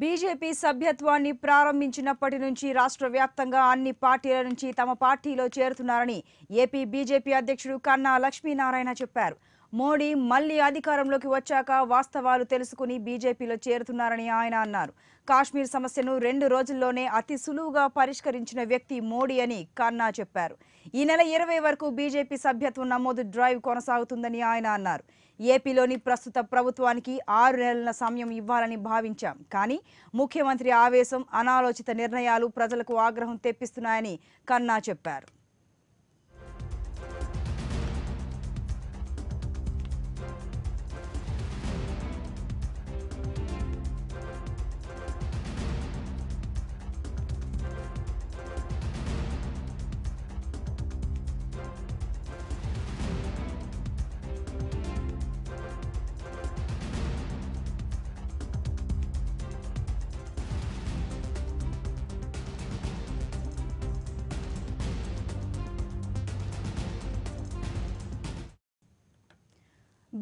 BJP సభ్యత్వాన్ని ప్రారంభించినప్పటి నుంచి రాష్ట్ర వ్యాప్తంగా అన్ని పార్టీల నుంచి తమ పార్టీలో చేరుతున్నారని ఏపీ బీజేపీ అధ్యక్షుడు కన్నా లక్ష్మీనారాయణ చెప్పారు. మోడీ మళ్ళీ అధికారంలోకి వచ్చాక వాస్తవాలు తెలుసుకుని బీజేపీలో చేరుతున్నారని ఆయన అన్నారు. కాశ్మీర్ సమస్యను రెండు రోజుల్లోనే అతి సులువుగా పరిష్కరించిన వ్యక్తి మోడీ అని కన్నా చెప్పారు. ఈ నెల ఇరవై వరకు బీజేపీ సభ్యత్వం నమోదు డ్రైవ్ కొనసాగుతుందని ఆయన అన్నారు. ఏపీలోని ప్రస్తుత ప్రభుత్వానికి ఆరు నెలల సమయం ఇవ్వాలని భావించాం. కానీ ముఖ్యమంత్రి ఆవేశం అనాలోచిత నిర్ణయాలు ప్రజలకు ఆగ్రహం తెప్పిస్తున్నాయని కన్నా చెప్పారు.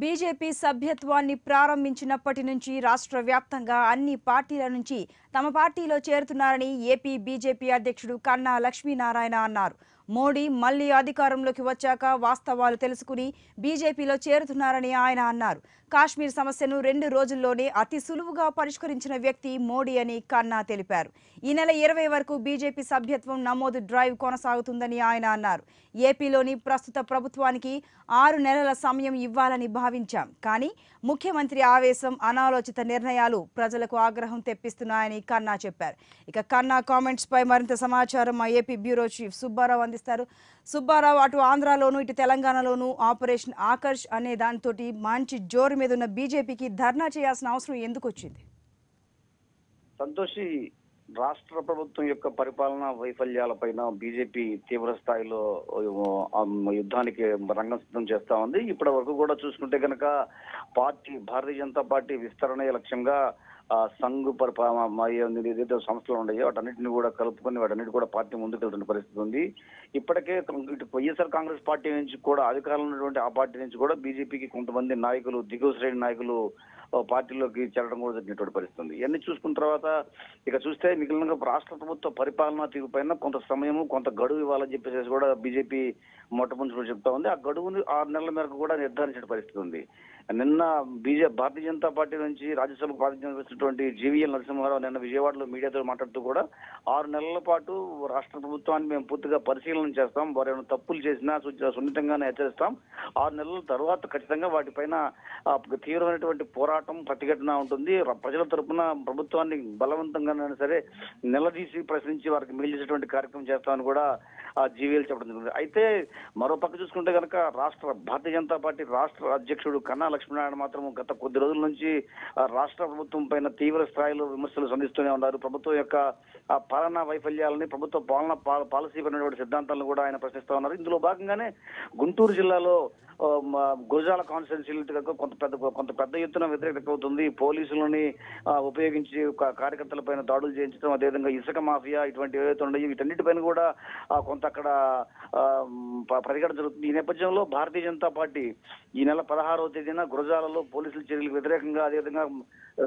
బీజేపీ సభ్యత్వాన్ని ప్రారంభించినప్పటి నుంచి రాష్ట్ర వ్యాప్తంగా అన్ని పార్టీల నుంచి తమ పార్టీలో చేరుతున్నారని ఏపీ బీజేపీ అధ్యక్షుడు కన్నా లక్ష్మీనారాయణ అన్నారు. మోడీ మళ్ళీ అధికారంలోకి వచ్చాక వాస్తవాలు తెలుసుకుని బీజేపీలో చేరుతున్నారని ఆయన అన్నారు. కాశ్మీర్ సమస్యను రెండు రోజుల్లోనే అతి సులువుగా పరిష్కరించిన వ్యక్తి మోడీ అని కన్నా తెలిపారు. ఈ నెల ఇరవై వరకు బీజేపీ సభ్యత్వం నమోదు డ్రైవ్ కొనసాగుతుందని ఆయన అన్నారు. ఏపీలోని ప్రస్తుత ప్రభుత్వానికి ఆరు నెలల సమయం ఇవ్వాలని భావించాం. కానీ ముఖ్యమంత్రి ఆవేశం అనాలోచిత నిర్ణయాలు ప్రజలకు ఆగ్రహం తెప్పిస్తున్నాయని కన్నా చెప్పారు. ఇక కన్నా కామెంట్స్ పై మరింత సమాచారం మా ఏపీ బ్యూరో చీఫ్ సుబ్బారావు అందిస్తారు సుబ్బారావు అటు ఆంధ్రాలోను ఇటు తెలంగాణలోను ఆపరేషన్ ఆకర్ష్ అనే దానితోటి మంచి జోరు మీద ఉన్న బీజేపీకి ధర్నా చేయాల్సిన అవసరం ఎందుకు వచ్చింది? సంతోషి రాష్ట్ర ప్రభుత్వం యొక్క పరిపాలన వైఫల్యాలపైన బీజేపీ తీవ్ర స్థాయిలో యుద్ధానికి రంగం సిద్ధం చేస్తా ఉంది. ఇప్పటి వరకు కూడా చూసుకుంటే కనుక పార్టీ భారతీయ జనతా పార్టీ విస్తరణ లక్ష్యంగా సంఘ్ పరిపా ఏదైతే సంస్థలు ఉన్నాయో వాటన్నిటిని కూడా కలుపుకొని వాటన్నిటి కూడా పార్టీ ముందుకెళ్తున్న పరిస్థితి ఉంది. ఇప్పటికే ఇటు వైఎస్ఆర్ కాంగ్రెస్ పార్టీ నుంచి కూడా అధికారంలో ఉన్నటువంటి ఆ పార్టీ నుంచి కూడా బీజేపీకి కొంతమంది నాయకులు దిగువ శ్రేణి నాయకులు పార్టీలోకి చేరడం కూడా జరిగినటువంటి పరిస్థితి ఉంది. ఇవన్నీ చూసుకున్న తర్వాత ఇక చూస్తే మిగిలిన రాష్ట్ర ప్రభుత్వ పరిపాలనా తీరు పైన కొంత సమయము కొంత గడువు ఇవ్వాలని చెప్పేసి కూడా బీజేపీ మొట్టమొదటి చెప్తా ఉంది. ఆ గడువుని ఆరు నెలల మేరకు కూడా నిర్ధారించిన పరిస్థితి ఉంది. నిన్న బీజే భారతీయ జనతా పార్టీ నుంచి రాజ్యసభకు ప్రాతినిధ్యం వహిస్తున్నటువంటి జీవీఎల్ నరసింహారావు నిన్న విజయవాడలో మీడియాతో మాట్లాడుతూ కూడా ఆరు నెలల పాటు రాష్ట్ర ప్రభుత్వాన్ని మేము పూర్తిగా పరిశీలన చేస్తాం వారు ఏమైనా తప్పులు చేసినా సు- సున్నితంగానే హెచ్చరిస్తాం. ఆరు నెలల తర్వాత ఖచ్చితంగా వాటిపైన తీవ్రమైనటువంటి పోరాటం ప్రతిఘటన ఉంటుంది. ప్రజల తరపున ప్రభుత్వాన్ని బలవంతంగానైనా సరే నిలదీసి ప్రశ్నించి వారికి మేలు చేసేటువంటి కార్యక్రమం చేస్తామని కూడా ఆ జీవీఎల్ చెప్పడం జరిగింది. అయితే మరో పక్క చూసుకుంటే కనుక రాష్ట్ర భారతీయ జనతా పార్టీ రాష్ట్ర అధ్యక్షుడు కన్నా లక్ష్మీనారాయణ మాత్రం గత కొద్ది రోజుల నుంచి రాష్ట్ర ప్రభుత్వం పైన తీవ్ర స్థాయిలో విమర్శలు సంధిస్తూనే ఉన్నారు. ప్రభుత్వం యొక్క పాలనా వైఫల్యాలని ప్రభుత్వ పాలన పాలసీ పడినటువంటి సిద్ధాంతాలను కూడా ఆయన ప్రశ్నిస్తా ఉన్నారు. ఇందులో భాగంగానే గుంటూరు జిల్లాలో గురజాల కాన్స్టిట్యున్సీ కొంత పెద్ద కొంత పెద్ద ఎత్తున వ్యతిరేకత అవుతుంది. పోలీసులని ఉపయోగించి కార్యకర్తలపైన దాడులు చేయించడం అదేవిధంగా ఇసుక మాఫియా ఇటువంటి ఏవైతే ఉన్నాయో వీటన్నిటిపైన కూడా కొంత అక్కడ ఆ, ప్రతిఘటన జరుగుతుంది. ఈ నేపథ్యంలో భారతీయ జనతా పార్టీ ఈ నెల పదహారవ తేదీన గురజాలలో పోలీసుల చర్యలకు వ్యతిరేకంగా అదేవిధంగా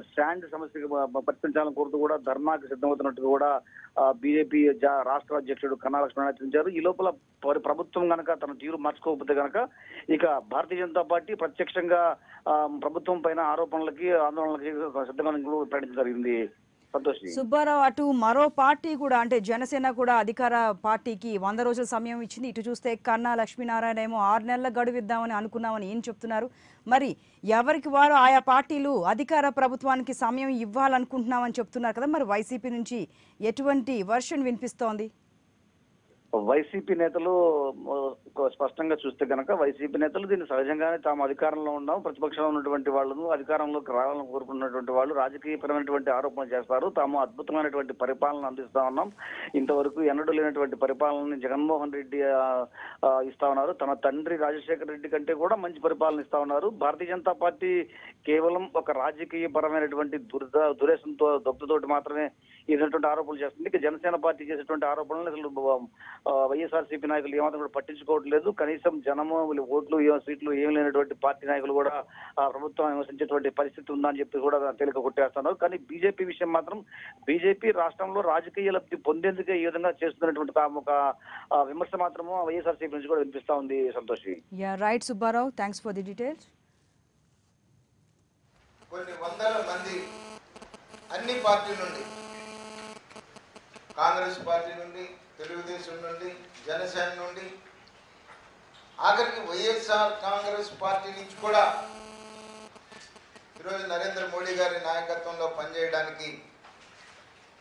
స్టాండ్ సమస్యకు పరిష్కరించాలని కోరుతూ కూడా ధర్నాకు సిద్ధమవుతున్నట్టు కూడా బీజేపీ రాష్ట్ర అధ్యక్షుడు కన్నా లక్ష్మణ హెచ్చరించారు. ఈ లోపల ప్రభుత్వం గనక తన తీరు మార్చుకోకపోతే కనుక ఇక భారతీయ జనతా పార్టీ ప్రత్యక్షంగా ఆ, ప్రభుత్వం పైన ఆరోపణలకి ఆందోళనలకి సిద్ధంగా ప్రకటించడం జరిగింది. సుబ్బారావు అటు మరో పార్టీ కూడా అంటే జనసేన కూడా అధికార పార్టీకి వంద రోజుల సమయం ఇచ్చింది. ఇటు చూస్తే కన్నా లక్ష్మీనారాయణ ఏమో ఆరు నెలల గడువు ఇద్దామని అనుకున్నామని ఏం చెప్తున్నారు? మరి ఎవరికి వారు ఆయా పార్టీలు అధికార ప్రభుత్వానికి సమయం ఇవ్వాలనుకుంటున్నామని చెప్తున్నారు కదా? మరి వైసీపీ నుంచి ఎటువంటి వర్షన్ వినిపిస్తోంది? వైసీపీ నేతలు స్పష్టంగా చూస్తే కనుక వైసీపీ నేతలు దీన్ని సహజంగానే తాము అధికారంలో ఉన్నాం ప్రతిపక్షంలో ఉన్నటువంటి వాళ్ళను అధికారంలోకి రావాలని కోరుకున్నటువంటి వాళ్ళు రాజకీయపరమైనటువంటి ఆరోపణలు చేస్తారు. తాము అద్భుతమైనటువంటి పరిపాలన అందిస్తా ఉన్నాం. ఇంతవరకు ఎన్నడూ లేనటువంటి పరిపాలనని జగన్మోహన్ రెడ్డి ఇస్తా ఉన్నారు. తన తండ్రి రాజశేఖర రెడ్డి కంటే కూడా మంచి పరిపాలన ఇస్తా ఉన్నారు. భారతీయ జనతా పార్టీ కేవలం ఒక రాజకీయపరమైనటువంటి దురద దురేషంతో దొబ్బతోటి మాత్రమే ఇటువంటి ఆరోపణలు చేస్తుంది. ఇక జనసేన పార్టీ చేసేటువంటి ఆరోపణలు అసలు వైఎస్ఆర్సీపీ నాయకులు ఏమాత్రం కూడా పట్టించుకోవట్లేదు. కనీసం జనము వీళ్ళు ఓట్లు ఏ- సీట్లు ఏం లేనటువంటి పార్టీ నాయకులు కూడా ప్రభుత్వం విమర్శించేటువంటి పరిస్థితి ఉందని చెప్పి కూడా తేలిక కొట్టేస్తున్నారు. కానీ బీజేపీ విషయం మాత్రం బీజేపీ రాష్ట్రంలో రాజకీయ లబ్ధి పొందేందుకే ఈ విధంగా చేస్తున్నటువంటి ఒక విమర్శ మాత్రము వైఎస్ఆర్సీపీ నుంచి కూడా వినిపిస్తా ఉంది Santoshi. Yeah right Subbarao thanks for the details కొన్ని వందల మంది అన్ని పార్టీల నుండి కాంగ్రెస్ పార్టీ నుండి తెలుగుదేశం నుండి జనసేన నుండి ఆఖరికి వైఎస్ఆర్ కాంగ్రెస్ పార్టీ నుంచి కూడా ఈరోజు నరేంద్ర మోడీ గారి నాయకత్వంలో పనిచేయడానికి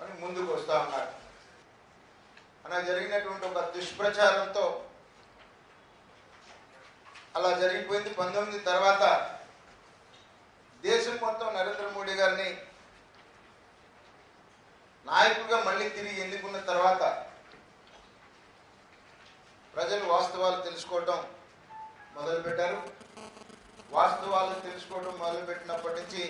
అని ముందుకు వస్తూ ఉన్నారు. అలా జరిగినటువంటి ఒక దుష్ప్రచారంతో అలా జరిగిపోయింది. పంతొమ్మిది తర్వాత దేశం మొత్తం నరేంద్ర మోడీ గారిని నాయకుడిగా మళ్ళీ తిరిగి ఎన్నుకున్న తర్వాత ప్రజలు వాస్తవాలు తెలుసుకోవటం మొదలుపెట్టారు. వాస్తవాలు తెలుసుకోవడం మొదలుపెట్టినప్పటి నుంచి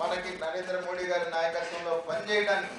మనకి నరేంద్ర మోడీ గారి నాయకత్వంలో పనిచేయడానికి